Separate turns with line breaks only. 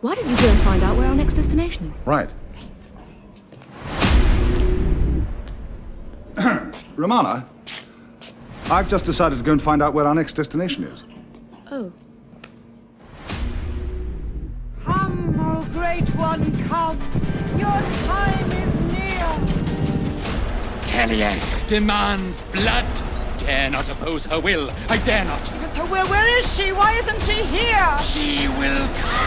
Why don't you go and find out where our next destination is?
Right. Romana, I've just decided to go and find out where our next destination is.
Oh.
Come, O Great One, come. Your time is near.
Cailleach demands blood. Dare not oppose her will. I dare not.
But so where, where is she? Why isn't she here?
She will come.